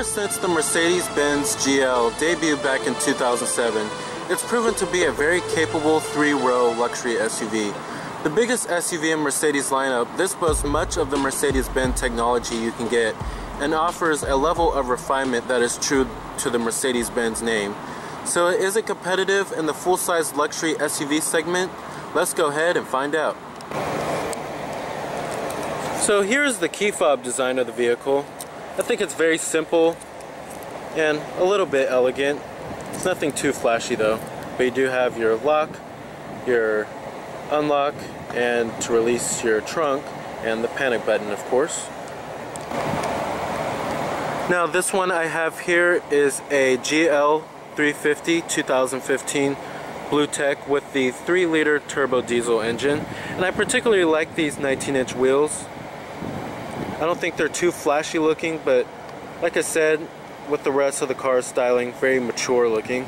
Ever since the Mercedes-Benz GL debuted back in 2007, it's proven to be a very capable three-row luxury SUV. The biggest SUV in Mercedes lineup, this boasts much of the Mercedes-Benz technology you can get and offers a level of refinement that is true to the Mercedes-Benz name. So is it competitive in the full-size luxury SUV segment? Let's go ahead and find out. So here's the key fob design of the vehicle. I think it's very simple and a little bit elegant. It's nothing too flashy though. But you do have your lock, your unlock, and to release your trunk, and the panic button of course. Now this one I have here is a GL 350 2015 BlueTEC with the 3 liter turbo diesel engine and I particularly like these 19 inch wheels I don't think they're too flashy looking, but like I said, with the rest of the car's styling, very mature looking.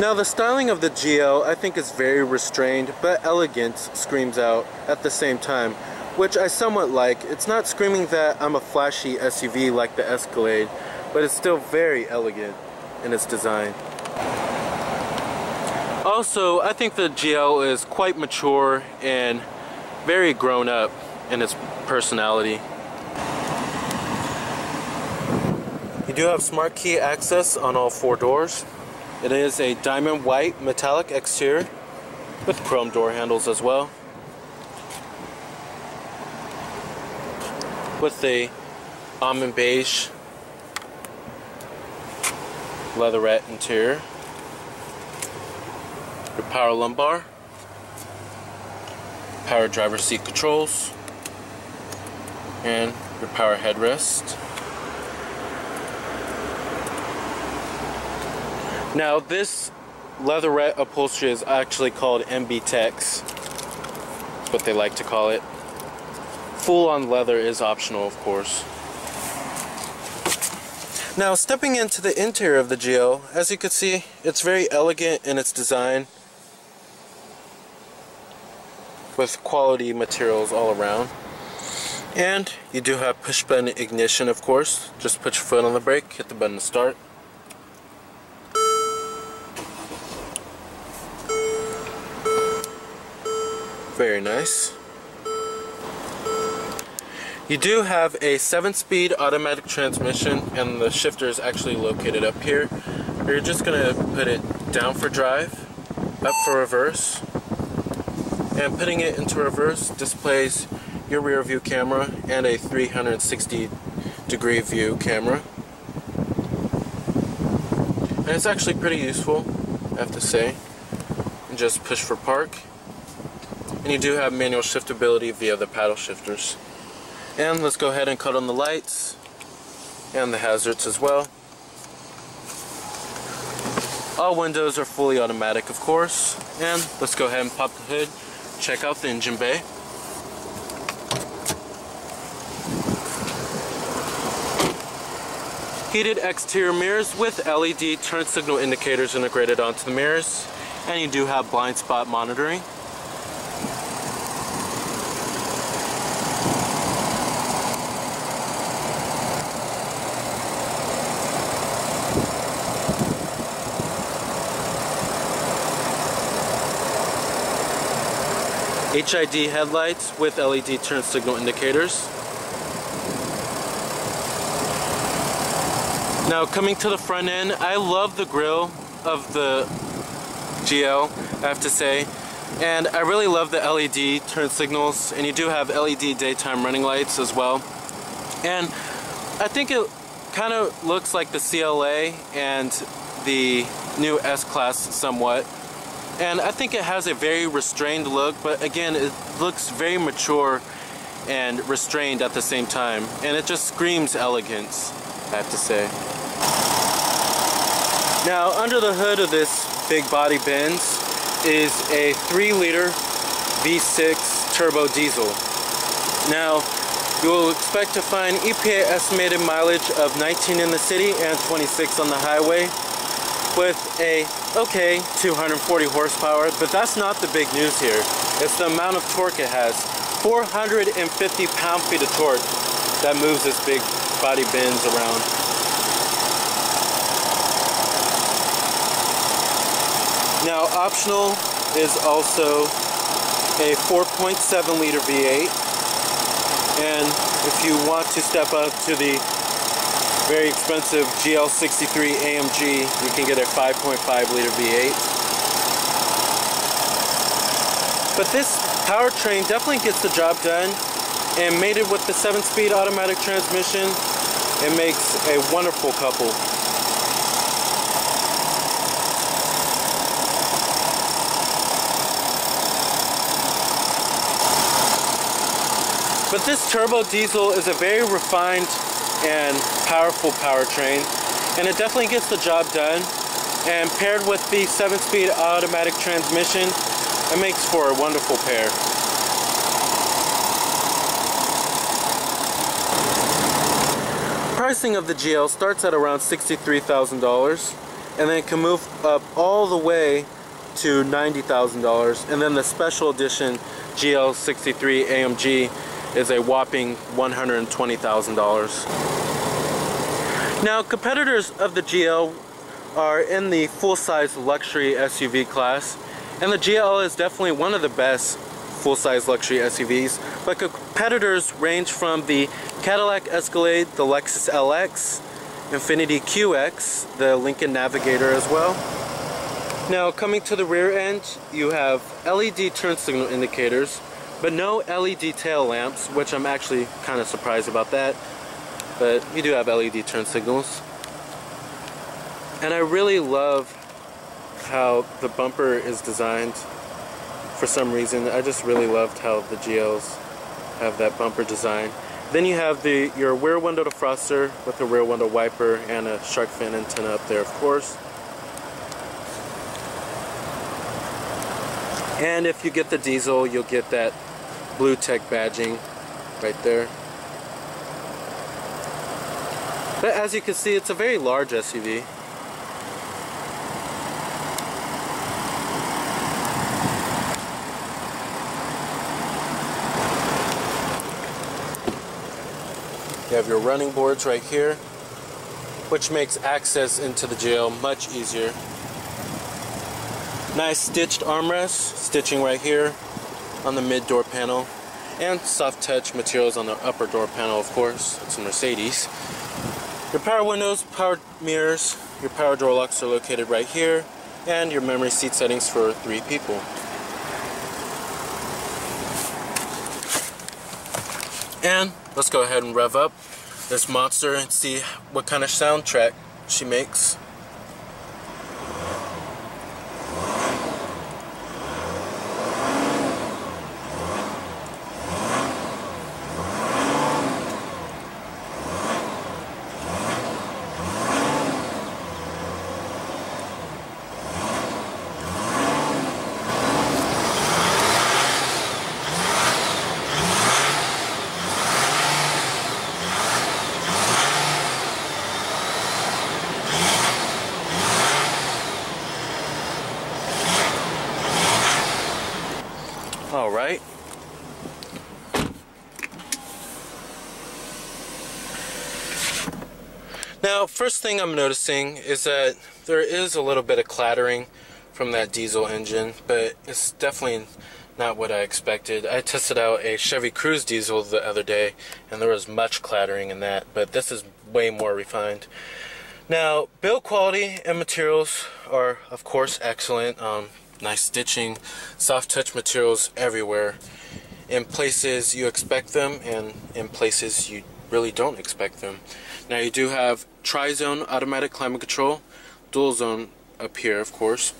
Now the styling of the GL I think is very restrained, but elegance screams out at the same time, which I somewhat like. It's not screaming that I'm a flashy SUV like the Escalade, but it's still very elegant in its design. Also, I think the GL is quite mature and very grown up in its personality. You do have smart key access on all four doors. It is a diamond white metallic exterior with chrome door handles as well. With the almond beige leatherette interior. The power lumbar power driver seat controls, and your power headrest. Now this leatherette upholstery is actually called MB-Tex. That's what they like to call it. Full on leather is optional of course. Now stepping into the interior of the GL, as you can see, it's very elegant in its design with quality materials all around. And you do have push button ignition of course. Just put your foot on the brake, hit the button to start. Very nice. You do have a 7-speed automatic transmission and the shifter is actually located up here. You're just going to put it down for drive, up for reverse, and putting it into reverse displays your rear view camera and a 360 degree view camera. And it's actually pretty useful I have to say. And just push for park. And you do have manual shiftability via the paddle shifters. And let's go ahead and cut on the lights and the hazards as well. All windows are fully automatic of course. And let's go ahead and pop the hood check out the engine bay. Heated exterior mirrors with LED turn signal indicators integrated onto the mirrors. And you do have blind spot monitoring. HID headlights with LED turn signal indicators. Now coming to the front end, I love the grille of the GL, I have to say. And I really love the LED turn signals, and you do have LED daytime running lights as well. And I think it kind of looks like the CLA and the new S-Class somewhat. And I think it has a very restrained look, but again, it looks very mature and restrained at the same time. And it just screams elegance, I have to say. Now, under the hood of this big body Benz is a 3 liter V6 turbo diesel. Now, you will expect to find EPA estimated mileage of 19 in the city and 26 on the highway with a okay 240 horsepower but that's not the big news here. It's the amount of torque it has. 450 pound-feet of torque that moves this big body Benz around. Now optional is also a 4.7 liter V8 and if you want to step up to the very expensive GL63 AMG you can get a 5.5 liter V8 but this powertrain definitely gets the job done and mated with the 7-speed automatic transmission, it makes a wonderful couple. But this turbo diesel is a very refined and powerful powertrain. And it definitely gets the job done. And paired with the 7-speed automatic transmission it makes for a wonderful pair. Pricing of the GL starts at around $63,000 and then can move up all the way to $90,000 and then the special edition GL63 AMG is a whopping $120,000. Now competitors of the GL are in the full-size luxury SUV class and the GL is definitely one of the best full-size luxury SUVs, but competitors range from the Cadillac Escalade, the Lexus LX, Infiniti QX, the Lincoln Navigator as well. Now coming to the rear end, you have LED turn signal indicators, but no LED tail lamps, which I'm actually kind of surprised about that. But you do have LED turn signals. And I really love how the bumper is designed for some reason. I just really loved how the GLs have that bumper design. Then you have the your rear window defroster with a rear window wiper and a shark fin antenna up there, of course. And if you get the diesel, you'll get that BlueTEC badging right there. But as you can see, it's a very large SUV. You have your running boards right here, which makes access into the GL much easier. Nice stitched armrest, stitching right here on the mid door panel, and soft touch materials on the upper door panel, of course. It's a Mercedes. Your power windows, power mirrors, your power door locks are located right here, and your memory seat settings for three people. And let's go ahead and rev up this monster and see what kind of soundtrack she makes. All right. Now, first thing I'm noticing is that there is a little bit of clattering from that diesel engine, but it's definitely not what I expected. I tested out a Chevy Cruze diesel the other day, and there was much clattering in that, but this is way more refined. Now, build quality and materials are, of course, excellent. Um, nice stitching, soft touch materials everywhere. In places you expect them and in places you really don't expect them. Now you do have tri-zone automatic climate control, dual zone up here of course.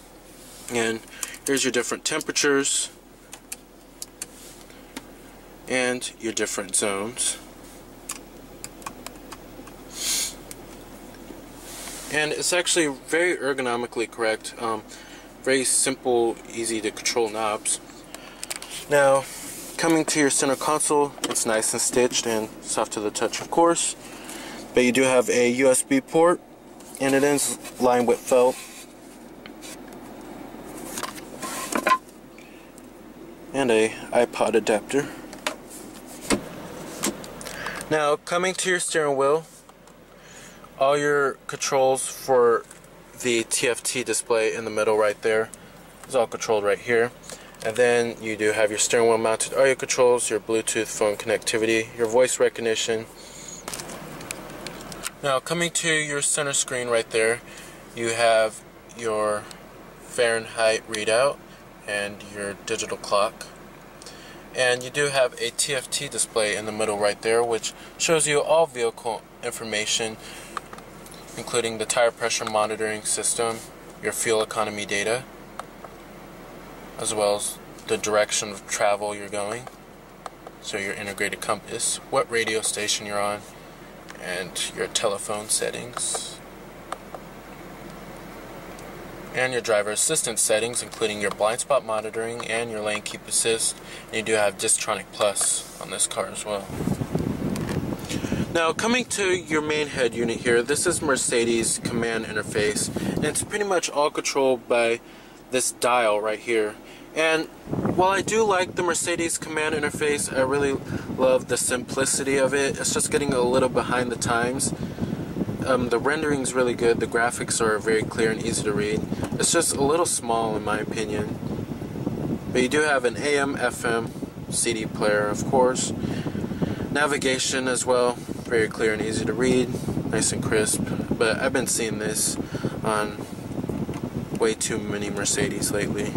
And here's your different temperatures and your different zones. And it's actually very ergonomically correct. Um, very simple, easy to control knobs. Now, coming to your center console, it's nice and stitched and soft to the touch, of course. But you do have a USB port, and it is lined with felt. And a iPod adapter. Now, coming to your steering wheel, all your controls for the TFT display in the middle right there is all controlled right here. And then you do have your steering wheel mounted audio controls, your Bluetooth phone connectivity, your voice recognition. Now coming to your center screen right there, you have your Fahrenheit readout and your digital clock. And you do have a TFT display in the middle right there which shows you all vehicle information including the tire pressure monitoring system, your fuel economy data, as well as the direction of travel you're going, so your integrated compass, what radio station you're on, and your telephone settings and your driver assistance settings, including your blind spot monitoring and your lane keep assist. And you do have Distronic Plus on this car as well. Now, coming to your main head unit here, this is Mercedes command interface, and it's pretty much all controlled by this dial right here. And while I do like the Mercedes command interface, I really love the simplicity of it. It's just getting a little behind the times. Um, the rendering is really good. The graphics are very clear and easy to read. It's just a little small in my opinion. But you do have an AM, FM, CD player, of course. Navigation as well, very clear and easy to read, nice and crisp. But I've been seeing this on way too many Mercedes lately.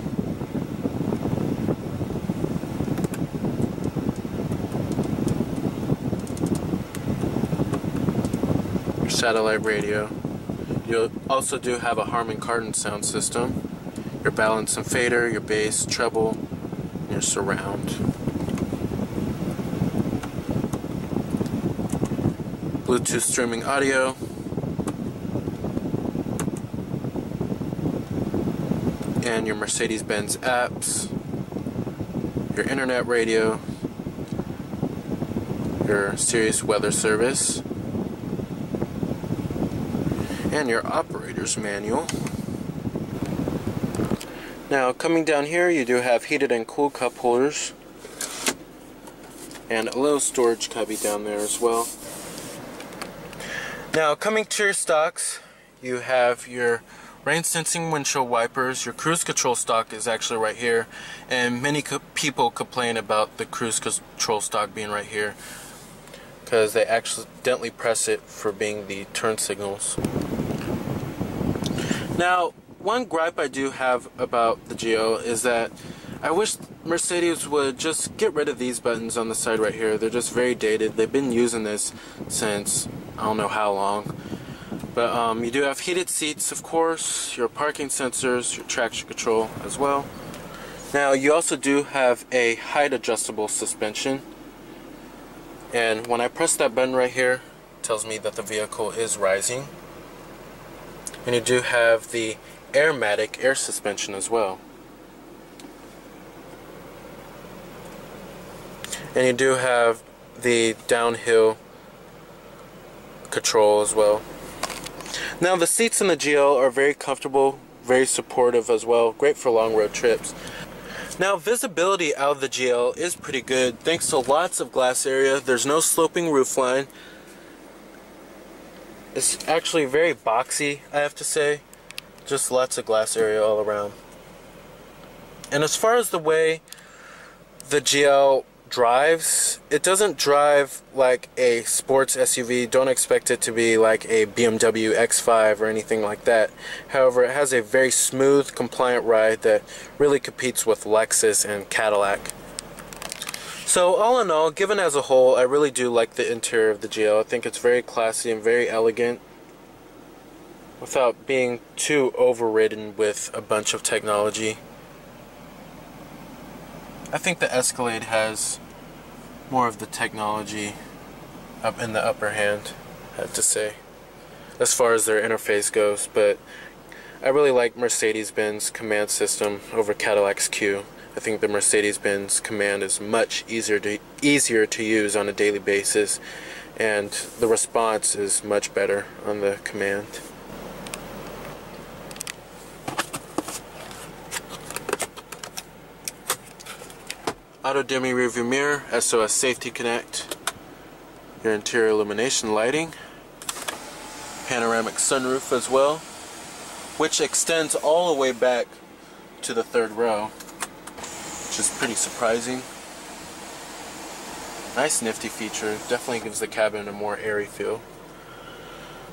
Satellite radio. You also do have a Harman Kardon sound system, your balance and fader, your bass, treble, your surround. Bluetooth streaming audio. And your Mercedes-Benz apps, your internet radio, your Sirius weather service, and your operator's manual. Now coming down here you do have heated and cool cup holders and a little storage cubby down there as well. Now coming to your stocks you have your rain sensing windshield wipers, your cruise control stock is actually right here and many co people complain about the cruise control stock being right here because they accidentally press it for being the turn signals. Now, one gripe I do have about the GL is that I wish Mercedes would just get rid of these buttons on the side right here. They're just very dated. They've been using this since I don't know how long. But um, you do have heated seats, of course, your parking sensors, your traction control as well. Now, you also do have a height adjustable suspension. And when I press that button right here, tells me that the vehicle is rising and you do have the Airmatic air suspension as well. And you do have the downhill control as well. Now the seats in the GL are very comfortable, very supportive as well, great for long road trips. Now visibility out of the GL is pretty good thanks to lots of glass area. There's no sloping roofline. It's actually very boxy, I have to say. Just lots of glass area all around. And as far as the way the GL drives, it doesn't drive like a sports SUV. Don't expect it to be like a BMW X5 or anything like that. However, it has a very smooth, compliant ride that really competes with Lexus and Cadillac. So all in all, given as a whole, I really do like the interior of the GL. I think it's very classy and very elegant without being too overridden with a bunch of technology. I think the Escalade has more of the technology up in the upper hand, I have to say, as far as their interface goes, but I really like Mercedes-Benz command system over Cadillac's CUE. I think the Mercedes-Benz command is much easier to easier to use on a daily basis and the response is much better on the command. Auto dimming rearview mirror, SOS Safety Connect, your interior illumination lighting, panoramic sunroof as well, which extends all the way back to the third row, which is pretty surprising. Nice nifty feature, definitely gives the cabin a more airy feel.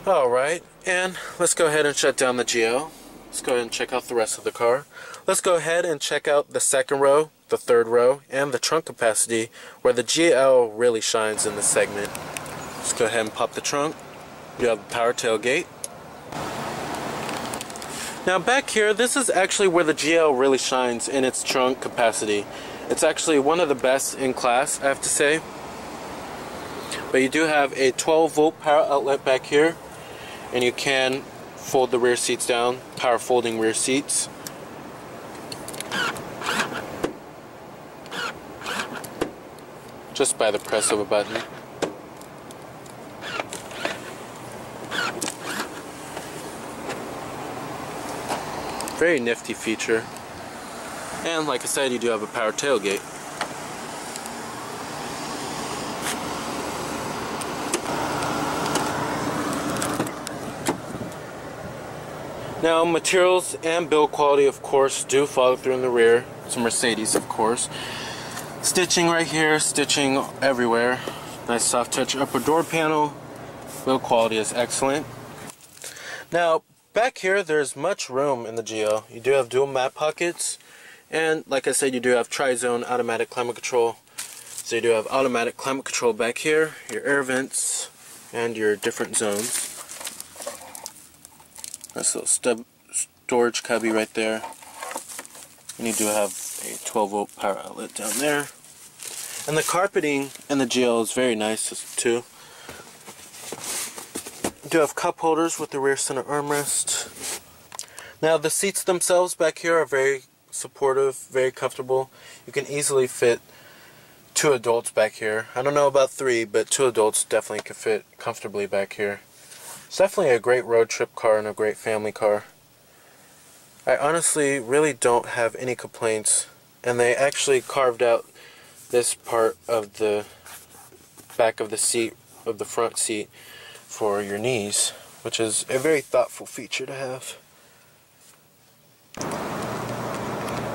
Alright, and let's go ahead and shut down the GL. Let's go ahead and check out the rest of the car. Let's go ahead and check out the second row, the third row, and the trunk capacity, where the GL really shines in this segment. Let's go ahead and pop the trunk. You have the power tailgate. Now back here, this is actually where the GL really shines in its trunk capacity. It's actually one of the best in class, I have to say. But you do have a 12 volt power outlet back here, and you can fold the rear seats down, power folding rear seats. Just by the press of a button. Very nifty feature. And like I said, you do have a power tailgate. Now materials and build quality of course do follow through in the rear. It's a Mercedes of course. Stitching right here, stitching everywhere. Nice soft touch upper door panel. Build quality is excellent. Now back here there's much room in the GL. You do have dual map pockets and like I said you do have tri-zone automatic climate control. So you do have automatic climate control back here, your air vents, and your different zones. Nice little stub storage cubby right there. And you do have a 12 volt power outlet down there. And the carpeting in the GL is very nice too. Do have cup holders with the rear center armrest. Now the seats themselves back here are very supportive, very comfortable. You can easily fit two adults back here. I don't know about three, but two adults definitely can fit comfortably back here. It's definitely a great road trip car and a great family car. I honestly really don't have any complaints and they actually carved out this part of the back of the seat of the front seat for your knees which is a very thoughtful feature to have.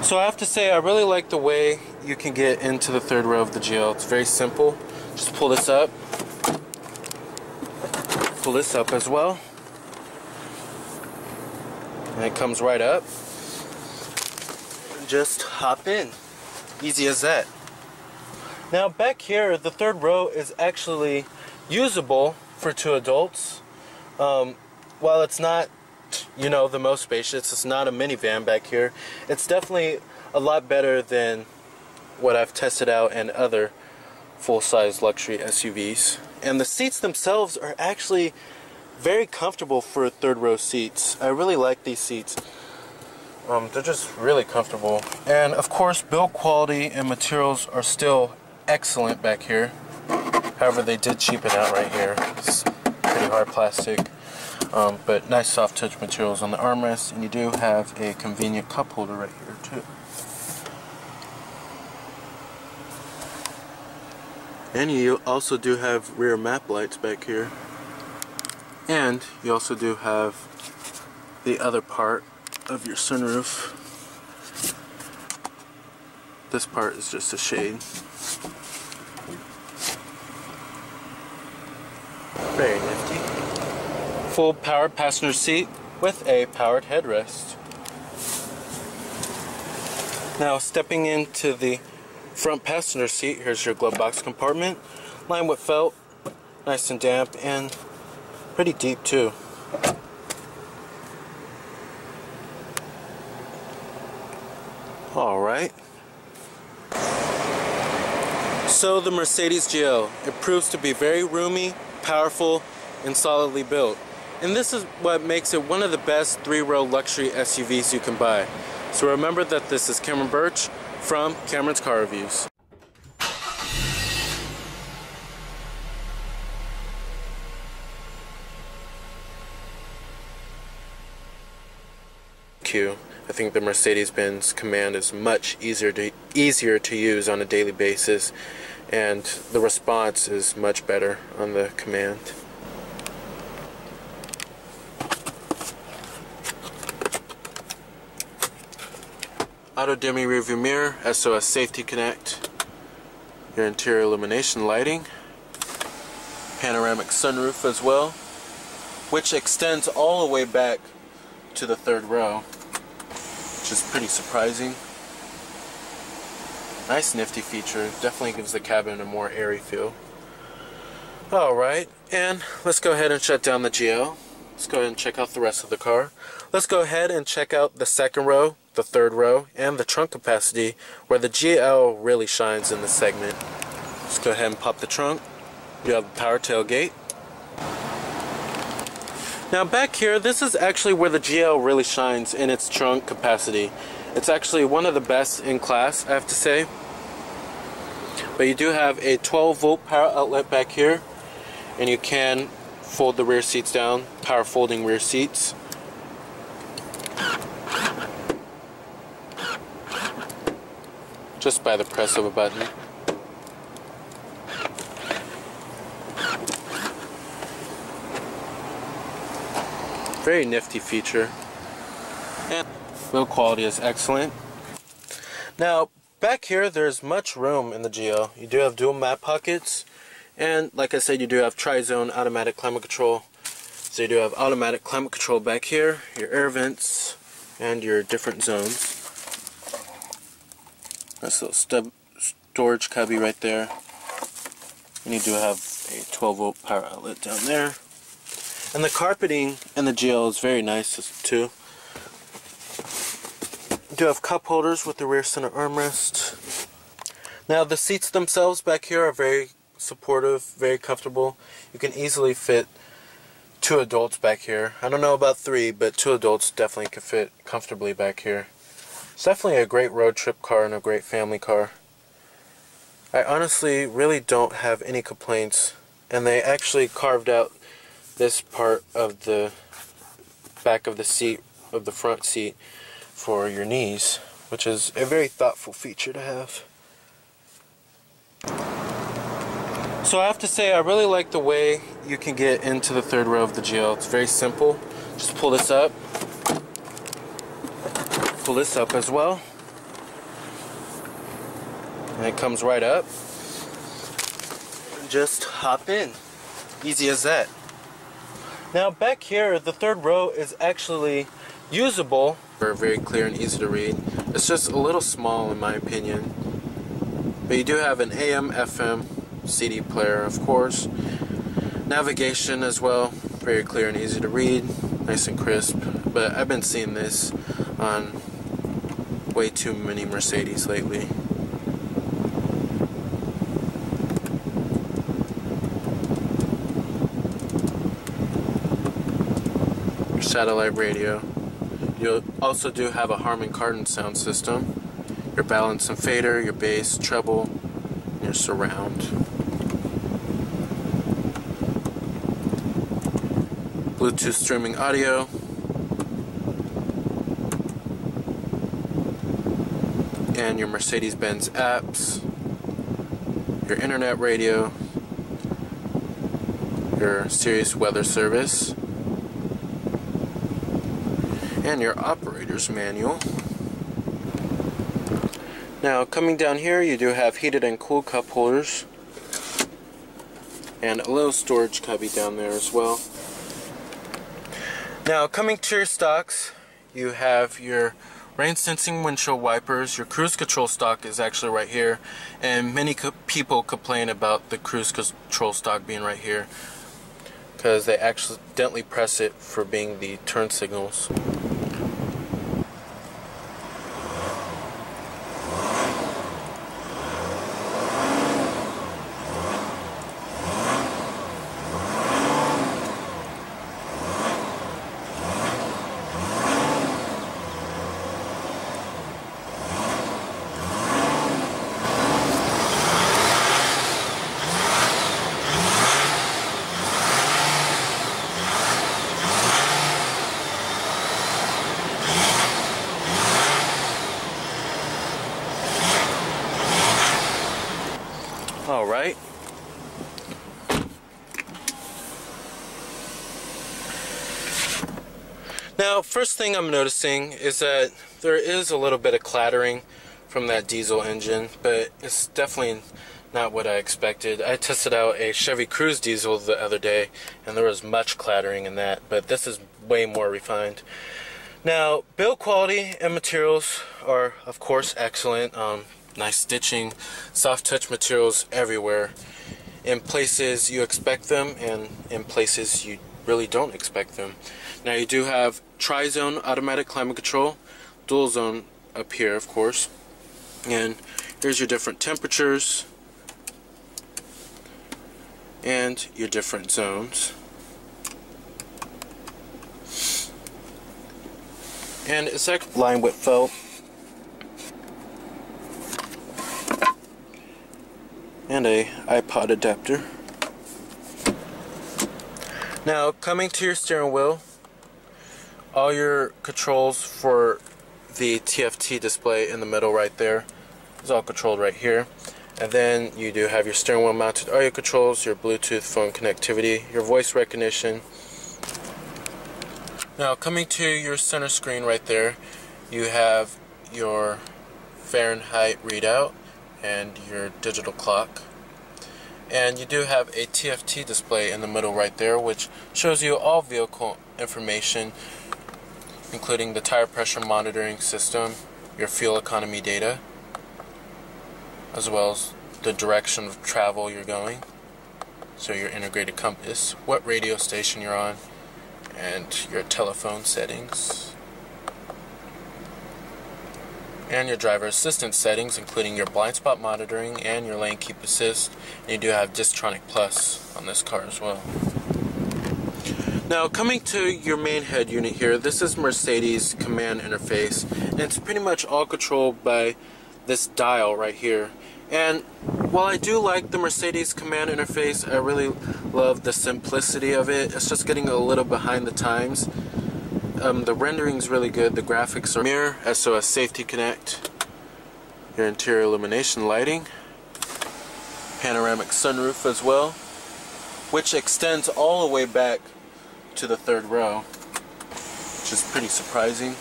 So I have to say I really like the way you can get into the third row of the GL. It's very simple. Just pull this up pull this up as well. And it comes right up. Just hop in. Easy as that. Now back here, the third row is actually usable for two adults. Um, while it's not, you know, the most spacious, it's not a minivan back here. It's definitely a lot better than what I've tested out in other full-size luxury SUVs. And the seats themselves are actually very comfortable for third row seats. I really like these seats. Um, they're just really comfortable. And of course, build quality and materials are still excellent back here. However, they did cheapen out right here. It's pretty hard plastic. Um, but nice soft touch materials on the armrest. And you do have a convenient cup holder right here too. And you also do have rear map lights back here. And you also do have the other part of your sunroof. This part is just a shade. Very nifty. Full powered passenger seat with a powered headrest. Now stepping into the Front passenger seat, here's your glove box compartment. Lined with felt, nice and damp, and pretty deep too. Alright. So the Mercedes GL, it proves to be very roomy, powerful, and solidly built. And this is what makes it one of the best three-row luxury SUVs you can buy. So remember that this is Cameron Birch, from Cameron's Car Reviews. CUE. I think the Mercedes-Benz Command is much easier to easier to use on a daily basis and the response is much better on the command. Auto dimming rearview mirror, SOS safety connect, your interior illumination lighting, panoramic sunroof as well, which extends all the way back to the third row, which is pretty surprising. Nice nifty feature, definitely gives the cabin a more airy feel. Alright, and let's go ahead and shut down the GL. Let's go ahead and check out the rest of the car. Let's go ahead and check out the second row the third row, and the trunk capacity, where the GL really shines in this segment. Let's go ahead and pop the trunk. You have the power tailgate. Now back here, this is actually where the GL really shines in its trunk capacity. It's actually one of the best in class, I have to say. But you do have a 12 volt power outlet back here, and you can fold the rear seats down, power folding rear seats. Just by the press of a button. Very nifty feature. And build quality is excellent. Now, back here there's much room in the GL. You do have dual map pockets. And like I said, you do have tri-zone automatic climate control. So you do have automatic climate control back here, your air vents, and your different zones. Nice little stub storage cubby right there. And you do have a 12 volt power outlet down there. And the carpeting in the GL is very nice too. Do have cup holders with the rear center armrest. Now the seats themselves back here are very supportive, very comfortable. You can easily fit two adults back here. I don't know about three, but two adults definitely could fit comfortably back here. It's definitely a great road trip car and a great family car. I honestly really don't have any complaints and they actually carved out this part of the back of the seat of the front seat for your knees which is a very thoughtful feature to have. So I have to say I really like the way you can get into the third row of the GL. It's very simple. Just pull this up pull this up as well. And it comes right up. Just hop in. Easy as that. Now back here, the third row is actually usable. Very clear and easy to read. It's just a little small in my opinion. But you do have an AM, FM, CD player of course. Navigation as well. Very clear and easy to read. Nice and crisp. But I've been seeing this on way too many Mercedes lately. Your satellite radio. You also do have a Harman Kardon sound system. Your balance and fader, your bass, treble, your surround. Bluetooth streaming audio. And your Mercedes-Benz apps, your internet radio, your Sirius weather service, and your operator's manual. Now coming down here you do have heated and cool cup holders and a little storage cubby down there as well. Now coming to your stocks you have your rain sensing windshield wipers. Your cruise control stock is actually right here. And many co people complain about the cruise control stock being right here because they accidentally press it for being the turn signals. All right. Now, first thing I'm noticing is that there is a little bit of clattering from that diesel engine, but it's definitely not what I expected. I tested out a Chevy Cruze diesel the other day, and there was much clattering in that, but this is way more refined. Now, build quality and materials are, of course, excellent. Um, nice stitching, soft touch materials everywhere. In places you expect them, and in places you really don't expect them. Now, you do have tri-zone automatic climate control, dual zone up here, of course. And here's your different temperatures and your different zones. And it's like lined with felt. And a iPod adapter. Now coming to your steering wheel, all your controls for the TFT display in the middle right there is all controlled right here. And then you do have your steering wheel mounted audio controls, your Bluetooth phone connectivity, your voice recognition. Now coming to your center screen right there, you have your Fahrenheit readout and your digital clock. And you do have a TFT display in the middle right there which shows you all vehicle information including the tire pressure monitoring system, your fuel economy data, as well as the direction of travel you're going. So your integrated compass, what radio station you're on, and your telephone settings. And your driver assistance settings, including your blind spot monitoring and your lane keep assist. And you do have Distronic Plus on this car as well. Now coming to your main head unit here, this is Mercedes command interface and it's pretty much all controlled by this dial right here. And while I do like the Mercedes command interface, I really love the simplicity of it. It's just getting a little behind the times. Um, the rendering's really good, the graphics are mirror, SOS Safety Connect, your interior illumination lighting, panoramic sunroof as well, which extends all the way back to the third row, which is pretty surprising.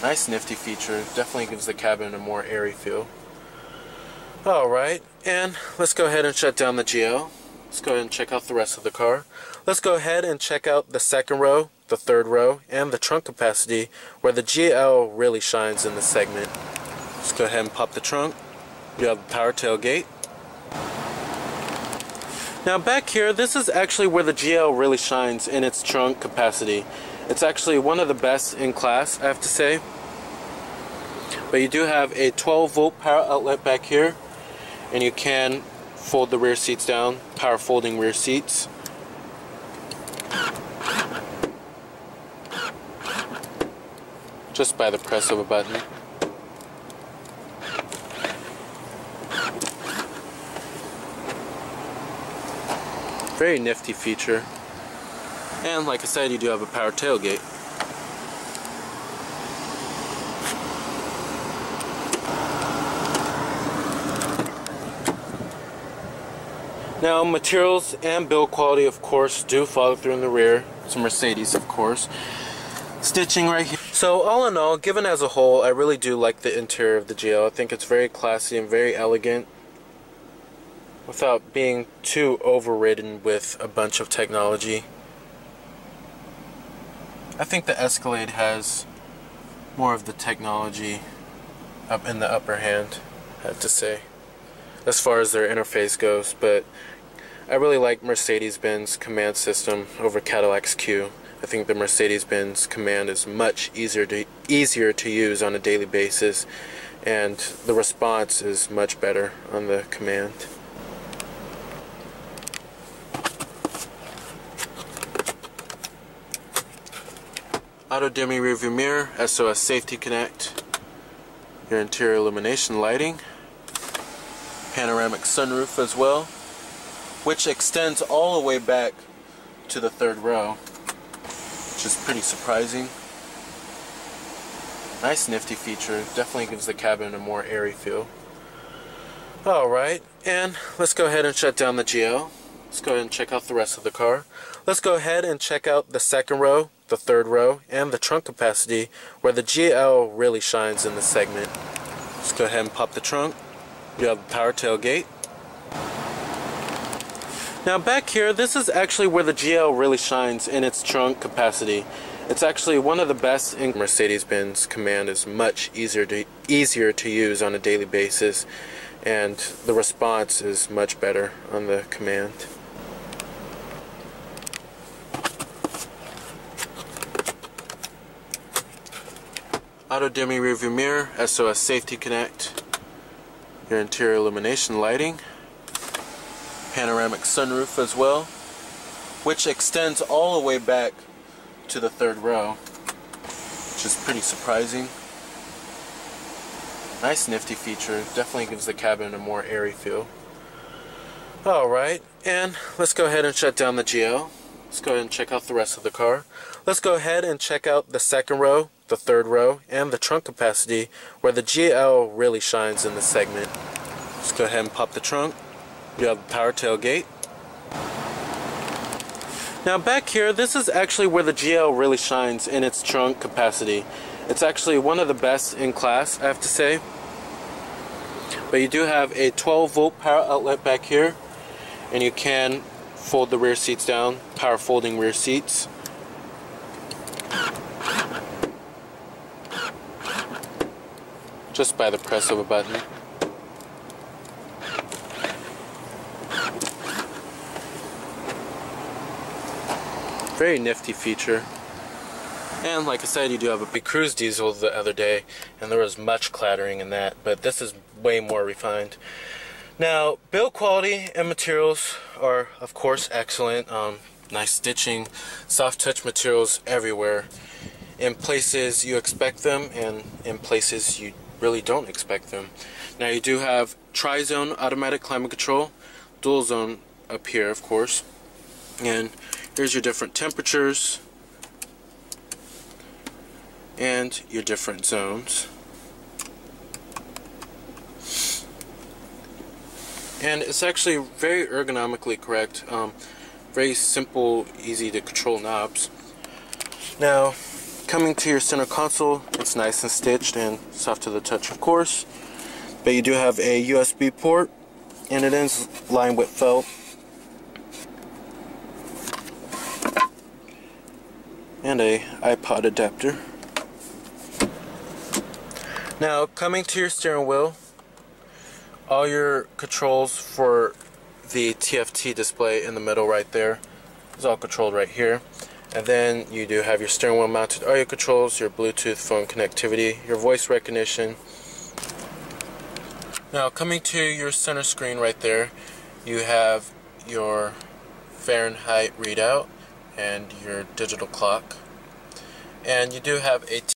Nice nifty feature, definitely gives the cabin a more airy feel. Alright, and let's go ahead and shut down the GL. Let's go ahead and check out the rest of the car. Let's go ahead and check out the second row, the third row, and the trunk capacity, where the GL really shines in this segment. Let's go ahead and pop the trunk. You have the power tailgate. Now back here, this is actually where the GL really shines in its trunk capacity. It's actually one of the best in class, I have to say. But you do have a 12 volt power outlet back here, and you can fold the rear seats down, power folding rear seats. Just by the press of a button. Very nifty feature. And like I said, you do have a power tailgate. Now materials and build quality of course do follow through in the rear. It's a Mercedes of course. Stitching right here. So all in all, given as a whole, I really do like the interior of the GL. I think it's very classy and very elegant without being too overridden with a bunch of technology. I think the Escalade has more of the technology up in the upper hand, I have to say, as far as their interface goes, but I really like Mercedes-Benz command system over Cadillac's CUE. I think the Mercedes-Benz command is much easier to easier to use on a daily basis and the response is much better on the command. auto dimming rearview mirror, SOS safety connect, your interior illumination lighting, panoramic sunroof as well, which extends all the way back to the third row, which is pretty surprising. Nice nifty feature, definitely gives the cabin a more airy feel. Alright, and let's go ahead and shut down the GL. Let's go ahead and check out the rest of the car. Let's go ahead and check out the second row, the third row, and the trunk capacity, where the GL really shines in this segment. Let's go ahead and pop the trunk. You have the power tailgate. Now back here, this is actually where the GL really shines in its trunk capacity. It's actually one of the best in Mercedes-Benz COMAND is much easier to easier to use on a daily basis and the response is much better on the COMAND. Auto dimming rearview mirror, SOS safety connect, your interior illumination lighting, panoramic sunroof as well, which extends all the way back to the third row, which is pretty surprising. Nice nifty feature, definitely gives the cabin a more airy feel. Alright, and let's go ahead and shut down the GL. Let's go ahead and check out the rest of the car. Let's go ahead and check out the second row, the third row, and the trunk capacity, where the GL really shines in this segment. Let's go ahead and pop the trunk. You have the power tailgate. Now back here, this is actually where the GL really shines in its trunk capacity. It's actually one of the best in class, I have to say. But you do have a 12 volt power outlet back here, and you can fold the rear seats down, power folding rear seats. Just by the press of a button. Very nifty feature. And like I said, you do have a big cruise diesel the other day, and there was much clattering in that, but this is way more refined. Now, build quality and materials are, of course, excellent. Um, nice stitching, soft touch materials everywhere. In places you expect them, and in places you really don't expect them. Now, you do have tri-zone automatic climate control, dual zone up here, of course, and Here's your different temperatures and your different zones. And it's actually very ergonomically correct. Um, very simple, easy to control knobs. Now, coming to your center console, it's nice and stitched and soft to the touch, of course. But you do have a USB port, and it is lined with felt and a iPod adapter. Now coming to your steering wheel, all your controls for the TFT display in the middle right there is all controlled right here. And then you do have your steering wheel mounted audio controls, your Bluetooth phone connectivity, your voice recognition. Now coming to your center screen right there, you have your Fahrenheit readout and your digital clock. And you do have a